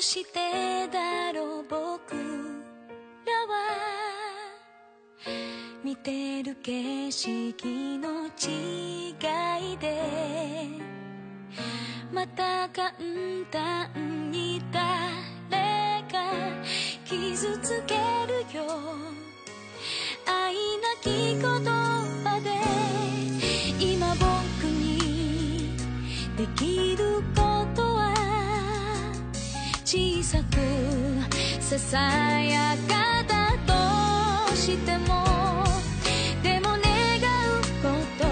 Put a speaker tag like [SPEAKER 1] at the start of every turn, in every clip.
[SPEAKER 1] してだろう僕らは。見てる景色の違いで。また簡単にた小さくささやかだとしてもでも願うこと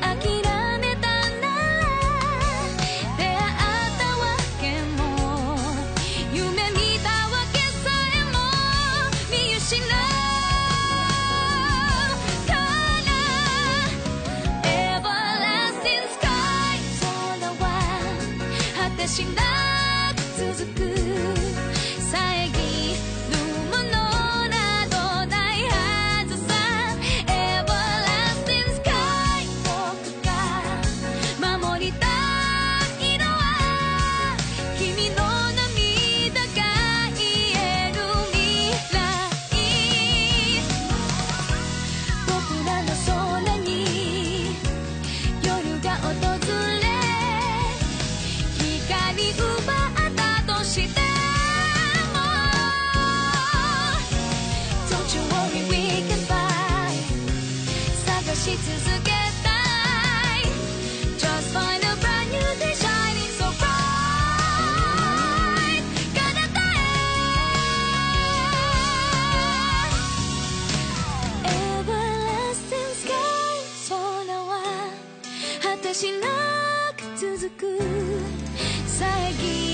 [SPEAKER 1] 諦めたなら出会ったわけも夢見たわけさえも見失うから Everlasting sky 空は果てしなく探し続けたい Just find a brand new day shining so bright 彼方へ Everlasting sky 空は果てしなく続く遮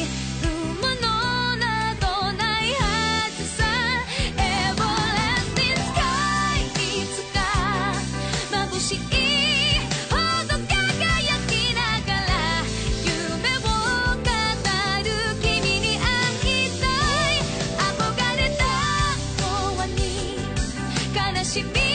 [SPEAKER 1] たい